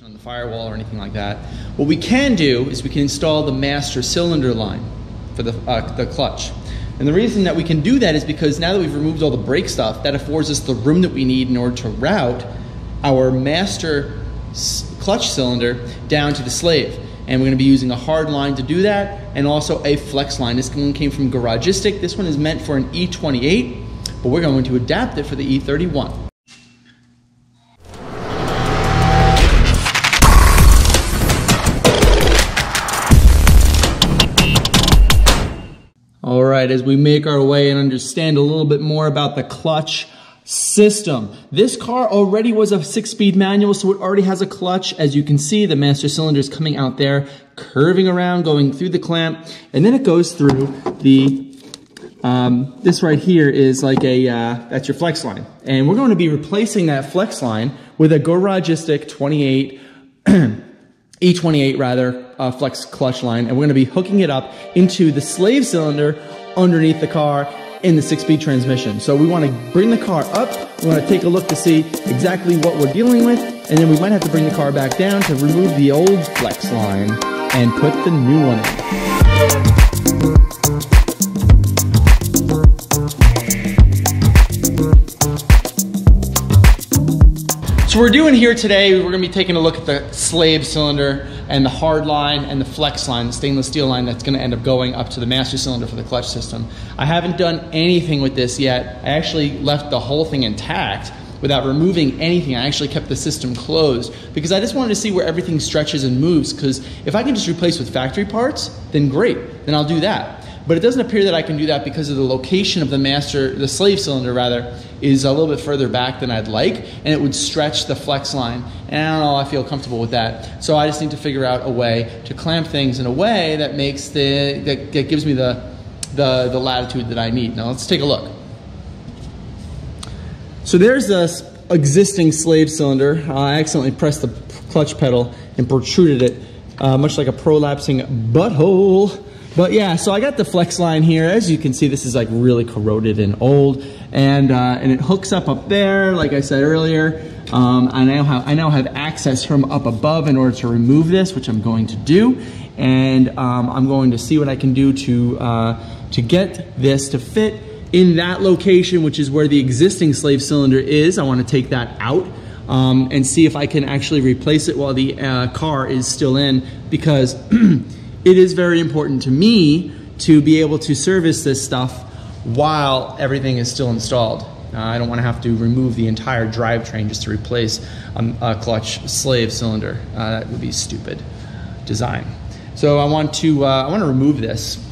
on the firewall or anything like that. What we can do is we can install the master cylinder line for the, uh, the clutch. And the reason that we can do that is because now that we've removed all the brake stuff, that affords us the room that we need in order to route our master clutch cylinder down to the slave. And we're going to be using a hard line to do that and also a flex line. This one came from Garagistic. This one is meant for an E28, but we're going to adapt it for the E31. Right, as we make our way and understand a little bit more about the clutch system. This car already was a six-speed manual, so it already has a clutch. As you can see, the master cylinder is coming out there, curving around, going through the clamp, and then it goes through the, um, this right here is like a, uh, that's your flex line. And we're going to be replacing that flex line with a Garagistic 28, E28 rather, uh, flex clutch line, and we're going to be hooking it up into the slave cylinder underneath the car in the six-speed transmission. So we want to bring the car up, we want to take a look to see exactly what we're dealing with, and then we might have to bring the car back down to remove the old flex line and put the new one in. So we're doing here today, we're gonna be taking a look at the slave cylinder and the hard line and the flex line, the stainless steel line that's gonna end up going up to the master cylinder for the clutch system. I haven't done anything with this yet. I actually left the whole thing intact without removing anything. I actually kept the system closed because I just wanted to see where everything stretches and moves because if I can just replace with factory parts, then great, then I'll do that. But it doesn't appear that I can do that because of the location of the master, the slave cylinder rather, is a little bit further back than I'd like, and it would stretch the flex line. And I don't know, I feel comfortable with that. So I just need to figure out a way to clamp things in a way that makes the, that, that gives me the, the, the latitude that I need. Now let's take a look. So there's this existing slave cylinder. I accidentally pressed the clutch pedal and protruded it, uh, much like a prolapsing butthole. But yeah, so I got the flex line here. As you can see, this is like really corroded and old. And, uh, and it hooks up up there, like I said earlier. Um, I, now have, I now have access from up above in order to remove this, which I'm going to do. And um, I'm going to see what I can do to, uh, to get this to fit in that location, which is where the existing slave cylinder is. I want to take that out. Um, and see if I can actually replace it while the uh, car is still in because it is very important to me to be able to service this stuff while everything is still installed. Uh, I don't want to have to remove the entire drivetrain just to replace a, clutch slave cylinder. Uh, that would be stupid design. So I want to uh, I want to remove this.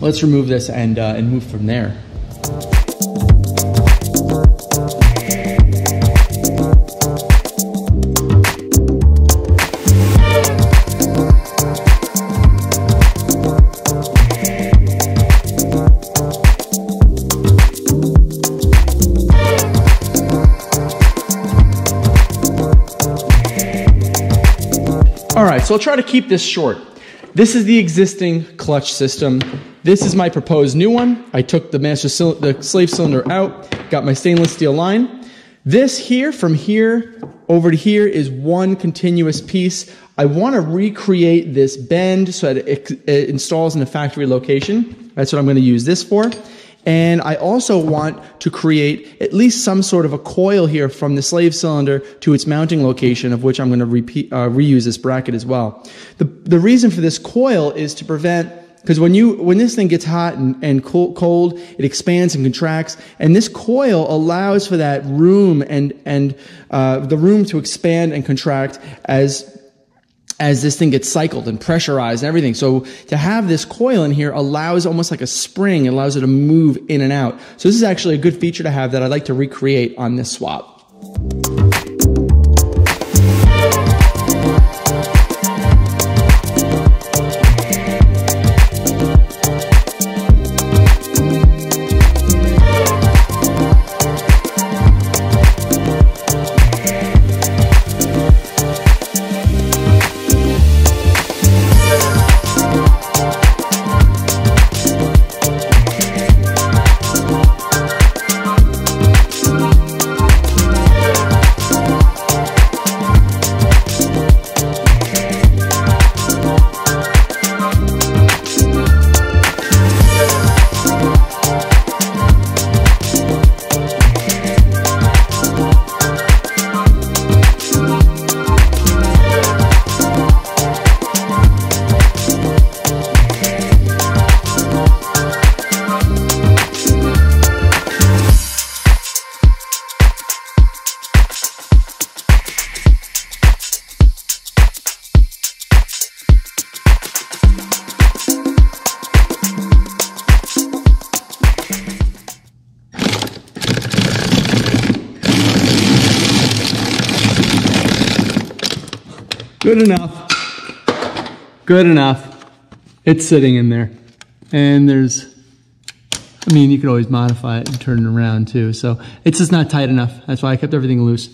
Let's remove this and uh, and move from there. Right, so I'll try to keep this short. This is the existing clutch system. This is my proposed new one. I took the master the slave cylinder out, got my stainless steel line. This here, from here over to here, is one continuous piece. I want to recreate this bend so that it, it installs in a factory location. That's what I'm going to use this for. And I also want to create at least some sort of a coil here from the slave cylinder to its mounting location, of which I'm going to repeat, uh, reuse this bracket as well. The, the reason for this coil is to prevent because when you when this thing gets hot and, and cold, it expands and contracts, and this coil allows for that room and and uh, the room to expand and contract as as this thing gets cycled and pressurized and everything. So to have this coil in here allows almost like a spring, it allows it to move in and out. So this is actually a good feature to have that I'd like to recreate on this swap. Good enough. Good enough. It's sitting in there. And there's, I mean, you could always modify it and turn it around too. So it's just not tight enough. That's why I kept everything loose.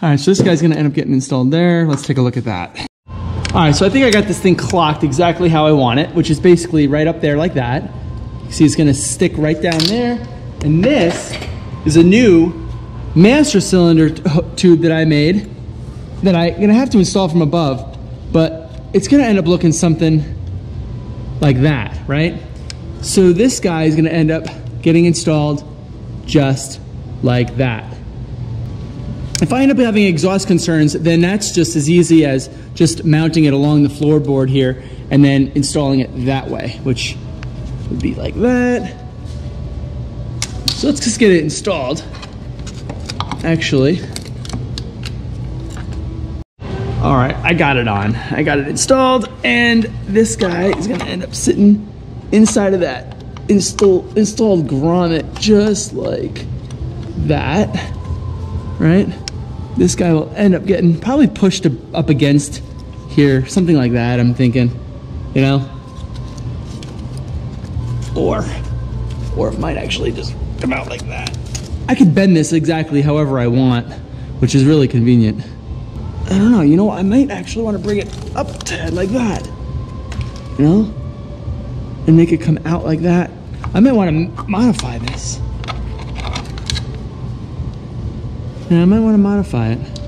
All right, so this guy's gonna end up getting installed there. Let's take a look at that. All right, so I think I got this thing clocked exactly how I want it, which is basically right up there like that. You See, it's gonna stick right down there. And this is a new master cylinder tube that I made that I'm gonna have to install from above, but it's gonna end up looking something like that, right? So this guy is gonna end up getting installed just like that. If I end up having exhaust concerns, then that's just as easy as just mounting it along the floorboard here and then installing it that way, which would be like that. So let's just get it installed. Actually, all right, I got it on. I got it installed, and this guy is gonna end up sitting inside of that install, installed grommet just like that, right? This guy will end up getting probably pushed up against here, something like that, I'm thinking, you know? Or, or it might actually just come out like that. I could bend this exactly however I want, which is really convenient. I don't know, you know, I might actually want to bring it up to like that. You know? And make it come out like that. I might want to modify this. Yeah, I might want to modify it.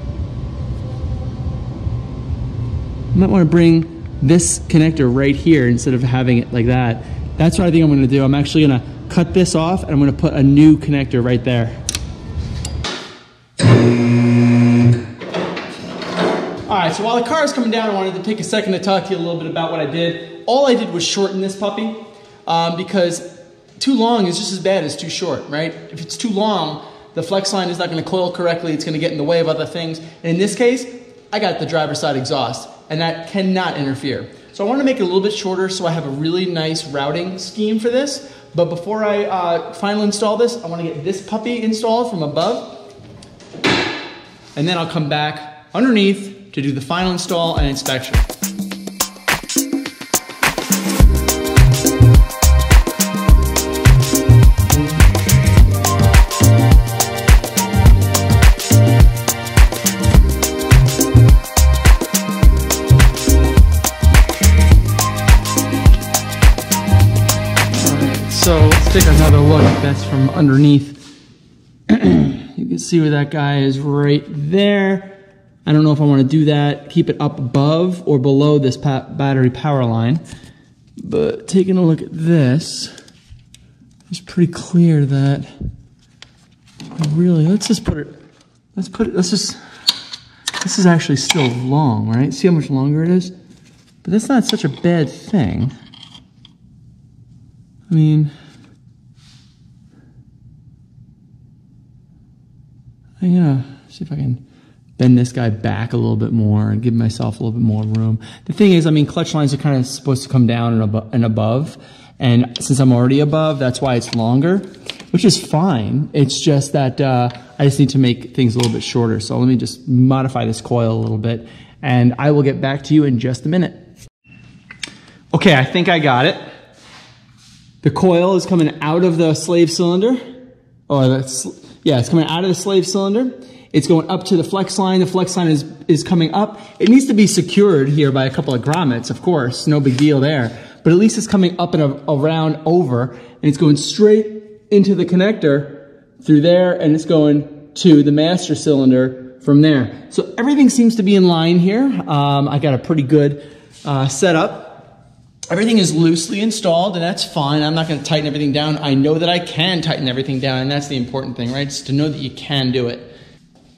I might want to bring this connector right here instead of having it like that. That's what I think I'm going to do. I'm actually going to cut this off and I'm going to put a new connector right there. So while the car is coming down, I wanted to take a second to talk to you a little bit about what I did. All I did was shorten this puppy um, because too long is just as bad as too short, right? If it's too long, the flex line is not going to coil correctly. It's going to get in the way of other things. And in this case, I got the driver's side exhaust, and that cannot interfere. So I want to make it a little bit shorter so I have a really nice routing scheme for this. But before I uh, finally install this, I want to get this puppy installed from above. And then I'll come back underneath to do the final install and inspection. So let's take another look. at That's from underneath. you can see where that guy is right there. I don't know if I want to do that, keep it up above or below this battery power line. But taking a look at this, it's pretty clear that really, let's just put it, let's put it, let's just, this is actually still long, right? See how much longer it is? But that's not such a bad thing. I mean, I'm uh, see if I can bend this guy back a little bit more and give myself a little bit more room. The thing is, I mean, clutch lines are kind of supposed to come down and, abo and above. And since I'm already above, that's why it's longer, which is fine. It's just that uh, I just need to make things a little bit shorter. So let me just modify this coil a little bit and I will get back to you in just a minute. Okay, I think I got it. The coil is coming out of the slave cylinder. Or that's, yeah, it's coming out of the slave cylinder. It's going up to the flex line. The flex line is, is coming up. It needs to be secured here by a couple of grommets, of course. No big deal there. But at least it's coming up and around over, and it's going straight into the connector through there, and it's going to the master cylinder from there. So everything seems to be in line here. Um, I got a pretty good uh, setup. Everything is loosely installed, and that's fine. I'm not going to tighten everything down. I know that I can tighten everything down, and that's the important thing, right? It's to know that you can do it.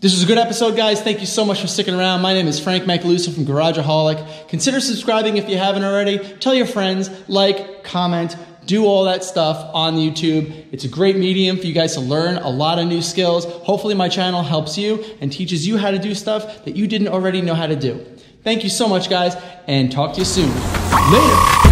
This was a good episode, guys. Thank you so much for sticking around. My name is Frank Macaluso from Garageaholic. Consider subscribing if you haven't already. Tell your friends, like, comment, do all that stuff on YouTube. It's a great medium for you guys to learn a lot of new skills. Hopefully my channel helps you and teaches you how to do stuff that you didn't already know how to do. Thank you so much, guys, and talk to you soon. Later.